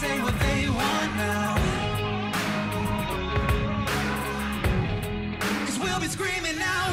say what they want now. Cause we'll be screaming out.